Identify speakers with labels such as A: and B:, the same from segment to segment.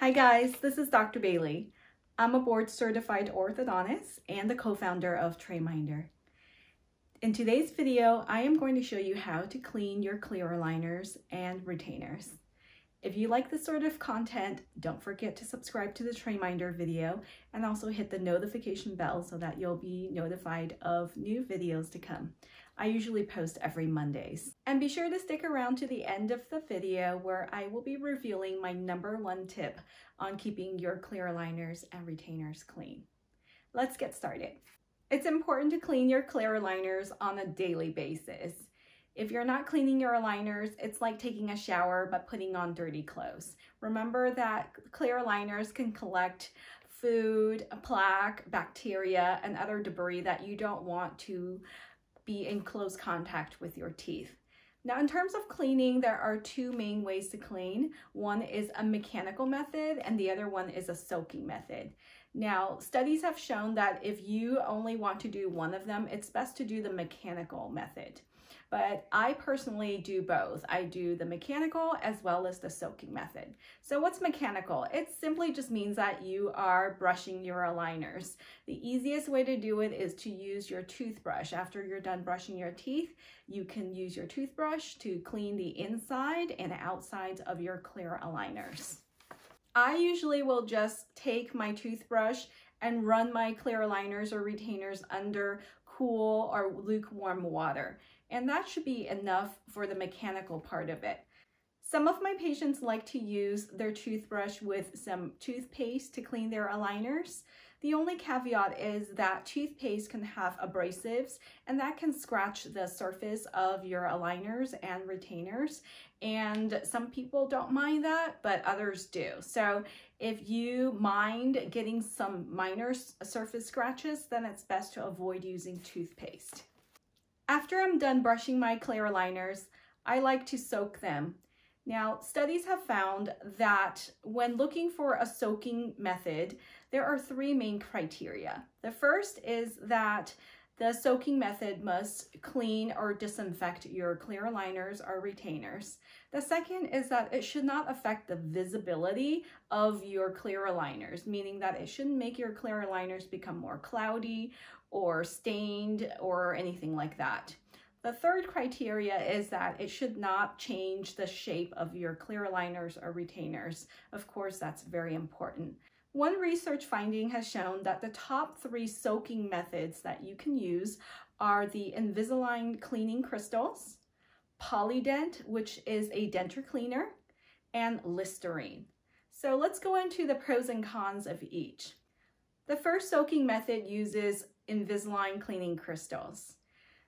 A: Hi guys, this is Dr. Bailey. I'm a board certified orthodontist and the co-founder of TrayMinder. In today's video, I am going to show you how to clean your clear aligners and retainers. If you like this sort of content, don't forget to subscribe to the TrayMinder video and also hit the notification bell so that you'll be notified of new videos to come. I usually post every Mondays. And be sure to stick around to the end of the video where I will be revealing my number one tip on keeping your clear aligners and retainers clean. Let's get started. It's important to clean your clear aligners on a daily basis. If you're not cleaning your aligners, it's like taking a shower but putting on dirty clothes. Remember that clear aligners can collect food, plaque, bacteria, and other debris that you don't want to be in close contact with your teeth. Now, in terms of cleaning, there are two main ways to clean. One is a mechanical method and the other one is a soaking method. Now, studies have shown that if you only want to do one of them, it's best to do the mechanical method but I personally do both. I do the mechanical as well as the soaking method. So what's mechanical? It simply just means that you are brushing your aligners. The easiest way to do it is to use your toothbrush. After you're done brushing your teeth, you can use your toothbrush to clean the inside and outsides of your clear aligners. I usually will just take my toothbrush and run my clear aligners or retainers under cool or lukewarm water and that should be enough for the mechanical part of it. Some of my patients like to use their toothbrush with some toothpaste to clean their aligners. The only caveat is that toothpaste can have abrasives and that can scratch the surface of your aligners and retainers. And some people don't mind that, but others do. So if you mind getting some minor surface scratches, then it's best to avoid using toothpaste. After I'm done brushing my clear aligners, I like to soak them. Now, studies have found that when looking for a soaking method, there are three main criteria. The first is that the soaking method must clean or disinfect your clear aligners or retainers. The second is that it should not affect the visibility of your clear aligners, meaning that it shouldn't make your clear aligners become more cloudy or stained or anything like that. The third criteria is that it should not change the shape of your clear aligners or retainers. Of course, that's very important. One research finding has shown that the top three soaking methods that you can use are the Invisalign cleaning crystals, Polident, which is a denture cleaner, and Listerine. So let's go into the pros and cons of each. The first soaking method uses Invisalign cleaning crystals.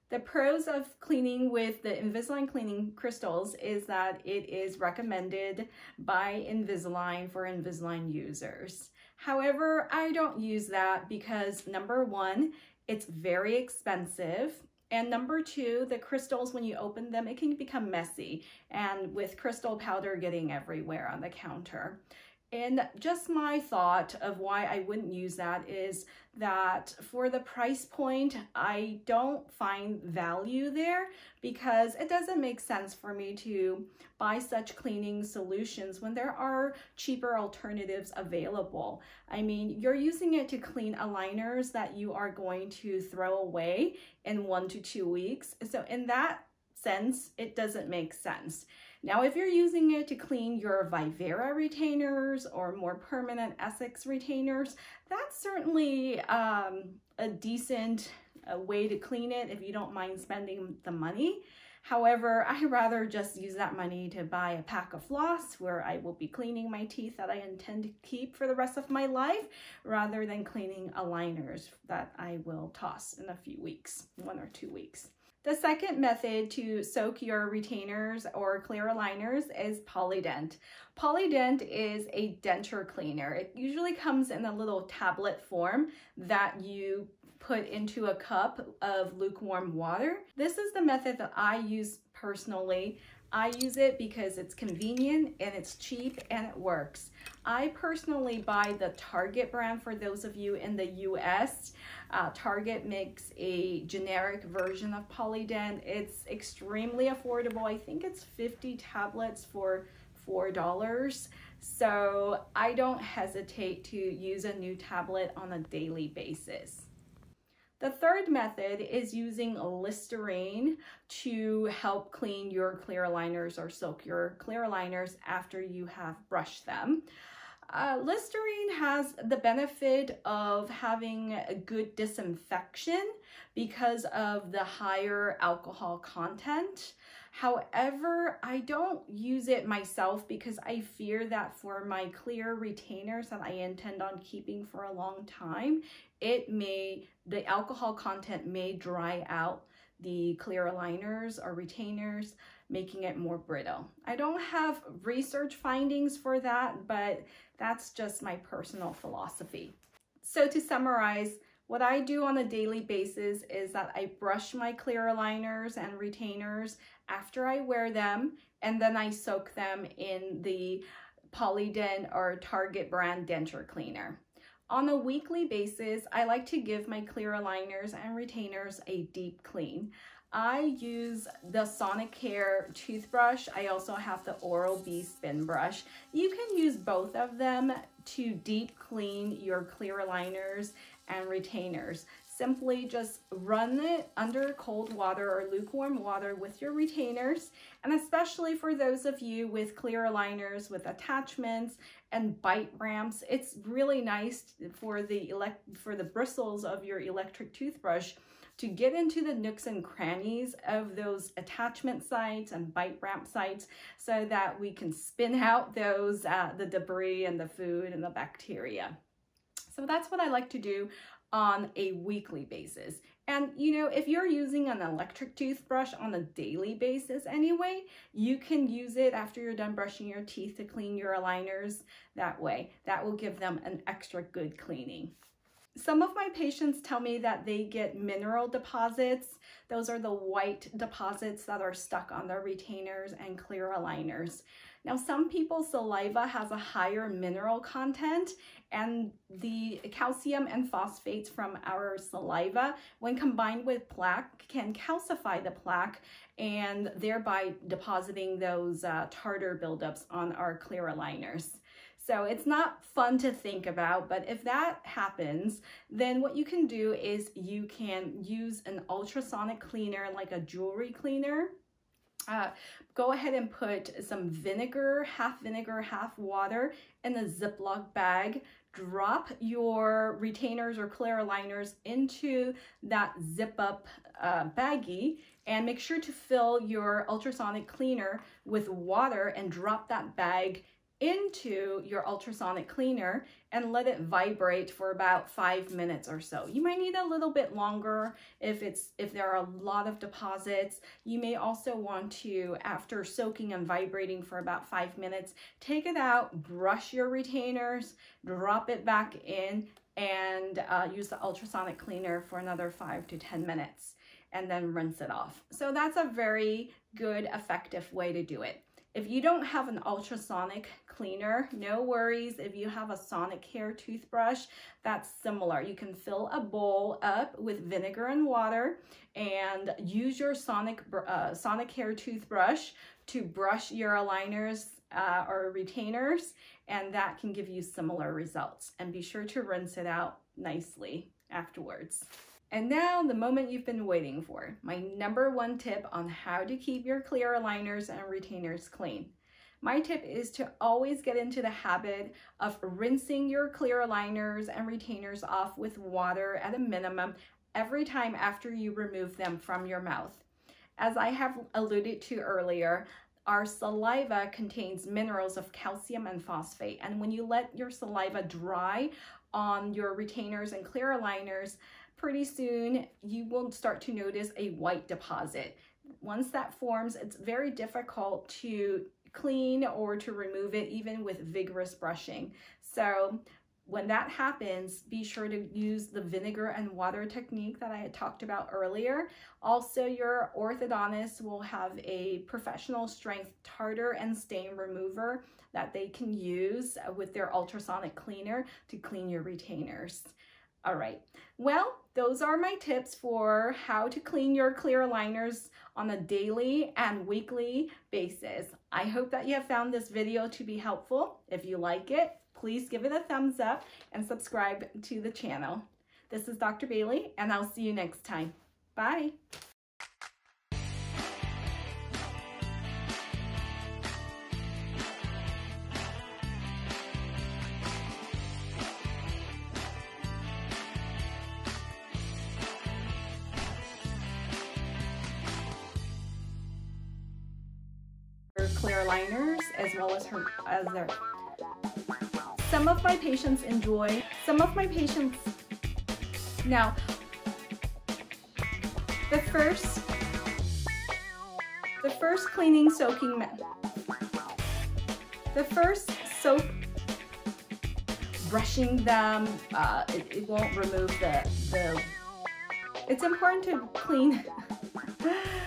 A: The pros of cleaning with the Invisalign cleaning crystals is that it is recommended by Invisalign for Invisalign users. However, I don't use that because number one, it's very expensive. And number two, the crystals, when you open them, it can become messy and with crystal powder getting everywhere on the counter. And just my thought of why I wouldn't use that is that for the price point, I don't find value there because it doesn't make sense for me to buy such cleaning solutions when there are cheaper alternatives available. I mean, you're using it to clean aligners that you are going to throw away in one to two weeks. So in that sense, it doesn't make sense. Now, if you're using it to clean your Vivera retainers or more permanent Essix retainers, that's certainly um, a decent uh, way to clean it if you don't mind spending the money. However, I rather just use that money to buy a pack of floss where I will be cleaning my teeth that I intend to keep for the rest of my life rather than cleaning aligners that I will toss in a few weeks, one or two weeks. The second method to soak your retainers or clear aligners is Polident. Polident is a denture cleaner. It usually comes in a little tablet form that you put into a cup of lukewarm water. This is the method that I use personally I use it because it's convenient and it's cheap and it works. I personally buy the Target brand for those of you in the US. Uh, Target makes a generic version of Polident. It's extremely affordable. I think it's 50 tablets for $4. So I don't hesitate to use a new tablet on a daily basis. The third method is using Listerine to help clean your clear aligners or soak your clear aligners after you have brushed them. Uh, Listerine has the benefit of having a good disinfection because of the higher alcohol content. However, I don't use it myself because I fear that for my clear retainers that I intend on keeping for a long time, it may, the alcohol content may dry out the clear aligners or retainers, making it more brittle. I don't have research findings for that, but that's just my personal philosophy. So to summarize, what I do on a daily basis is that I brush my clear aligners and retainers after I wear them, and then I soak them in the Polident or Target brand denture cleaner. On a weekly basis, I like to give my clear aligners and retainers a deep clean. I use the Sonicare toothbrush. I also have the Oral-B spin brush. You can use both of them to deep clean your clear aligners and retainers. Simply just run it under cold water or lukewarm water with your retainers. And especially for those of you with clear aligners with attachments and bite ramps, it's really nice for the, elect for the bristles of your electric toothbrush to get into the nooks and crannies of those attachment sites and bite ramp sites so that we can spin out those, uh, the debris and the food and the bacteria. So that's what I like to do on a weekly basis. And you know, if you're using an electric toothbrush on a daily basis anyway, you can use it after you're done brushing your teeth to clean your aligners that way. That will give them an extra good cleaning. Some of my patients tell me that they get mineral deposits. Those are the white deposits that are stuck on their retainers and clear aligners. Now, some people's saliva has a higher mineral content and the calcium and phosphates from our saliva, when combined with plaque, can calcify the plaque and thereby depositing those uh, tartar buildups on our clear aligners. So it's not fun to think about, but if that happens, then what you can do is you can use an ultrasonic cleaner like a jewelry cleaner uh, go ahead and put some vinegar, half vinegar, half water in a Ziploc bag. Drop your retainers or clear aligners into that zip up uh, baggie and make sure to fill your ultrasonic cleaner with water and drop that bag into your ultrasonic cleaner and let it vibrate for about five minutes or so. You might need a little bit longer if it's if there are a lot of deposits. You may also want to, after soaking and vibrating for about five minutes, take it out, brush your retainers, drop it back in, and uh, use the ultrasonic cleaner for another five to 10 minutes and then rinse it off. So that's a very good, effective way to do it. If you don't have an ultrasonic cleaner, no worries. If you have a Sonicare toothbrush, that's similar. You can fill a bowl up with vinegar and water and use your Sonic uh, Sonicare toothbrush to brush your aligners uh, or retainers, and that can give you similar results. And be sure to rinse it out nicely afterwards. And now the moment you've been waiting for, my number one tip on how to keep your clear aligners and retainers clean. My tip is to always get into the habit of rinsing your clear aligners and retainers off with water at a minimum every time after you remove them from your mouth. As I have alluded to earlier, our saliva contains minerals of calcium and phosphate. And when you let your saliva dry on your retainers and clear aligners, pretty soon you will start to notice a white deposit. Once that forms, it's very difficult to clean or to remove it even with vigorous brushing. So when that happens, be sure to use the vinegar and water technique that I had talked about earlier. Also, your orthodontist will have a professional strength tartar and stain remover that they can use with their ultrasonic cleaner to clean your retainers. All right, well, those are my tips for how to clean your clear aligners on a daily and weekly basis. I hope that you have found this video to be helpful. If you like it, please give it a thumbs up and subscribe to the channel. This is Dr. Bailey, and I'll see you next time. Bye. Clear liners as well as her as their some of my patients enjoy some of my patients now the first the first cleaning soaking the first soap brushing them uh, it, it won't remove the the it's important to clean